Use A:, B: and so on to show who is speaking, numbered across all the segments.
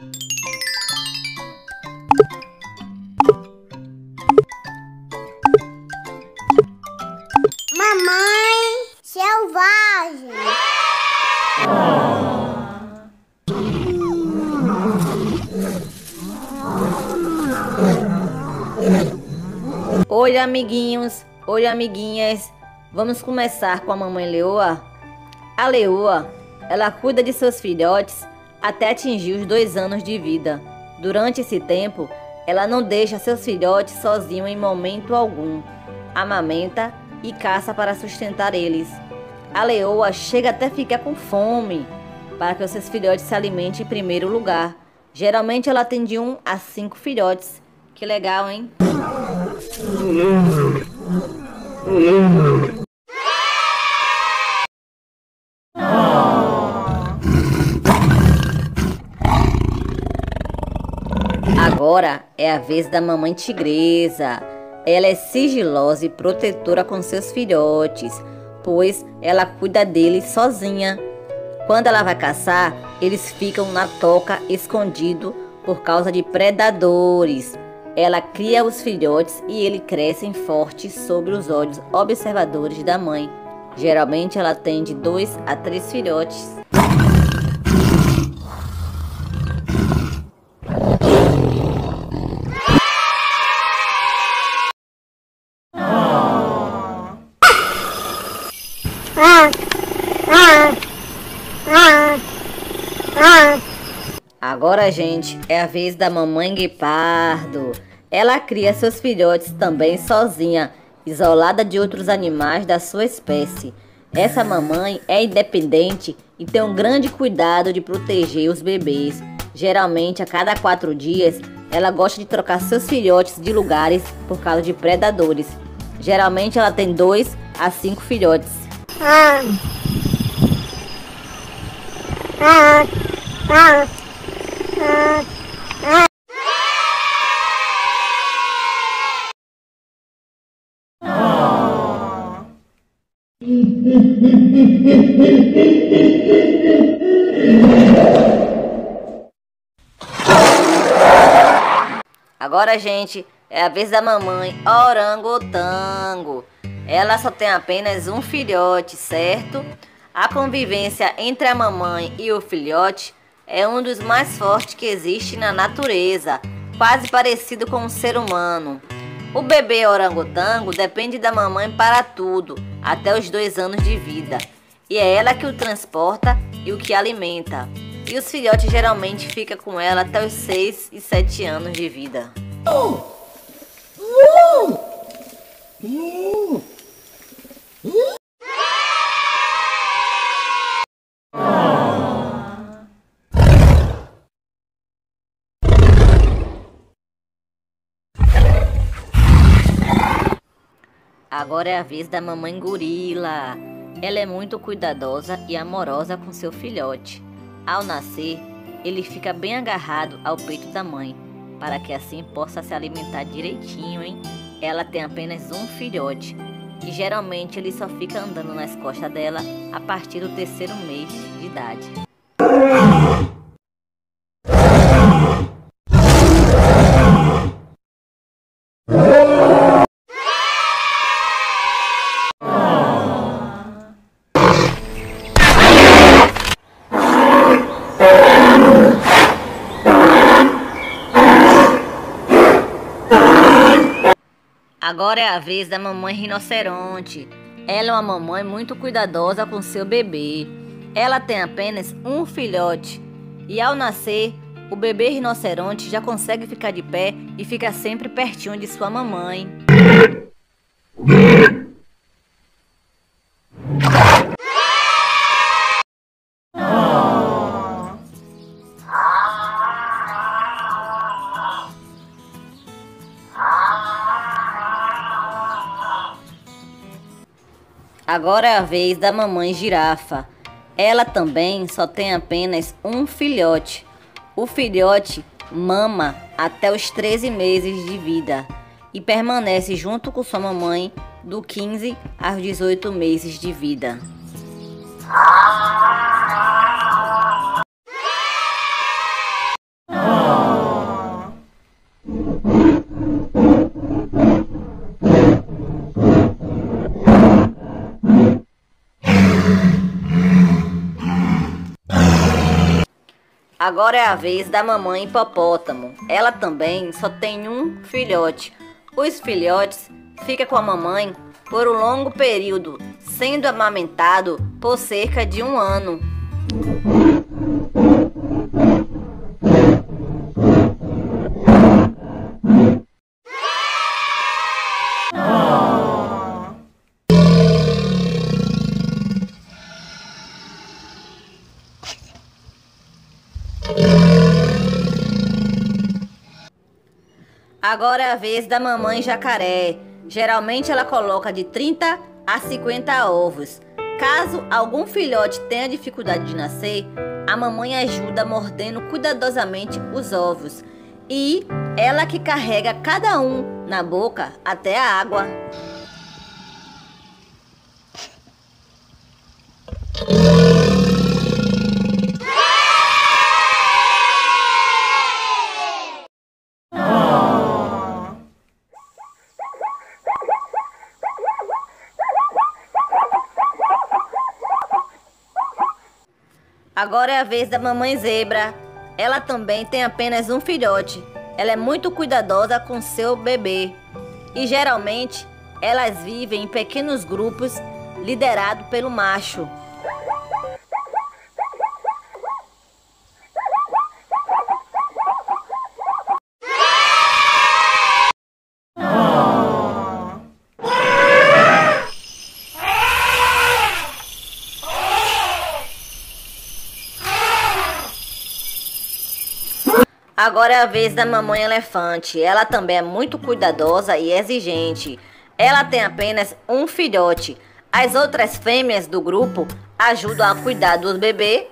A: Mamãe selvagem.
B: Oi, amiguinhos. Oi, amiguinhas. Vamos começar com a mamãe leoa? A leoa, ela cuida de seus filhotes até atingir os dois anos de vida. Durante esse tempo, ela não deixa seus filhotes sozinhos em momento algum. Amamenta e caça para sustentar eles. A leoa chega até ficar com fome para que os seus filhotes se alimentem em primeiro lugar. Geralmente ela tem de um a cinco filhotes. Que legal, hein? Agora é a vez da mamãe tigresa. Ela é sigilosa e protetora com seus filhotes, pois ela cuida deles sozinha. Quando ela vai caçar, eles ficam na toca escondido por causa de predadores. Ela cria os filhotes e eles crescem fortes sob os olhos observadores da mãe. Geralmente ela tem de dois a três filhotes. Agora, gente, é a vez da mamãe guepardo. Ela cria seus filhotes também sozinha, isolada de outros animais da sua espécie. Essa mamãe é independente e tem um grande cuidado de proteger os bebês. Geralmente, a cada quatro dias, ela gosta de trocar seus filhotes de lugares por causa de predadores. Geralmente, ela tem dois a cinco filhotes. Agora, gente, é a vez da mamãe orangotango. Ela só tem apenas um filhote, certo? A convivência entre a mamãe e o filhote é um dos mais fortes que existe na natureza, quase parecido com um ser humano. O bebê orangotango depende da mamãe para tudo, até os dois anos de vida, e é ela que o transporta e o que alimenta. E os filhotes geralmente ficam com ela até os 6 e 7 anos de vida. Agora é a vez da mamãe gorila. Ela é muito cuidadosa e amorosa com seu filhote. Ao nascer, ele fica bem agarrado ao peito da mãe, para que assim possa se alimentar direitinho, hein? Ela tem apenas um filhote e geralmente ele só fica andando nas costas dela a partir do terceiro mês de idade. Agora é a vez da mamãe rinoceronte. Ela é uma mamãe muito cuidadosa com seu bebê. Ela tem apenas um filhote e ao nascer, o bebê rinoceronte já consegue ficar de pé e fica sempre pertinho de sua mamãe. Agora é a vez da mamãe girafa. Ela também só tem apenas um filhote. O filhote mama até os 13 meses de vida e permanece junto com sua mamãe do 15 aos 18 meses de vida. Agora é a vez da mamãe hipopótamo. Ela também só tem um filhote. Os filhotes ficam com a mamãe por um longo período, sendo amamentado por cerca de um ano. Agora é a vez da mamãe jacaré. Geralmente ela coloca de 30 a 50 ovos. Caso algum filhote tenha dificuldade de nascer, a mamãe ajuda mordendo cuidadosamente os ovos. E ela que carrega cada um na boca até a água. Agora é a vez da mamãe zebra. Ela também tem apenas um filhote. Ela é muito cuidadosa com seu bebê. E geralmente elas vivem em pequenos grupos liderados pelo macho. Agora é a vez da mamãe elefante. Ela também é muito cuidadosa e exigente. Ela tem apenas um filhote. As outras fêmeas do grupo ajudam a cuidar do bebê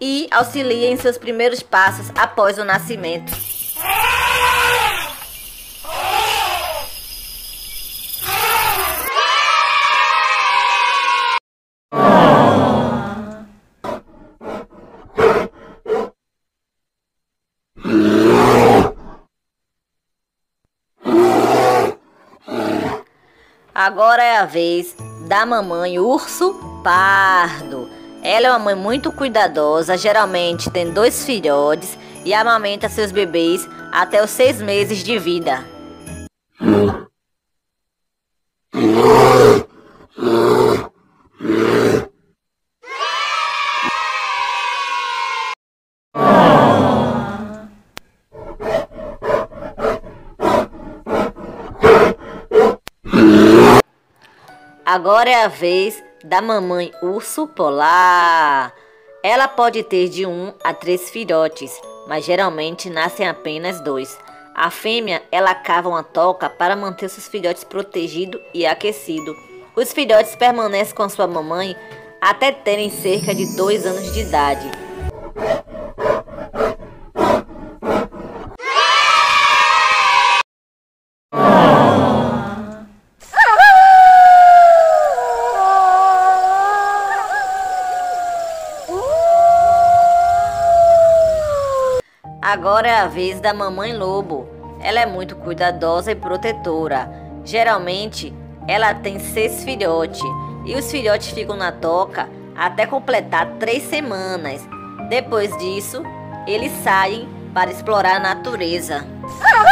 B: e auxiliam em seus primeiros passos após o nascimento. Agora é a vez da mamãe urso pardo. Ela é uma mãe muito cuidadosa, geralmente tem dois filhotes e amamenta seus bebês até os seis meses de vida. Agora é a vez da mamãe urso polar. Ela pode ter de um a três filhotes, mas geralmente nascem apenas dois. A fêmea ela cava uma toca para manter seus filhotes protegidos e aquecidos. Os filhotes permanecem com sua mamãe até terem cerca de dois anos de idade. Agora é a vez da mamãe lobo. Ela é muito cuidadosa e protetora. Geralmente, ela tem seis filhotes e os filhotes ficam na toca até completar três semanas. Depois disso, eles saem para explorar a natureza.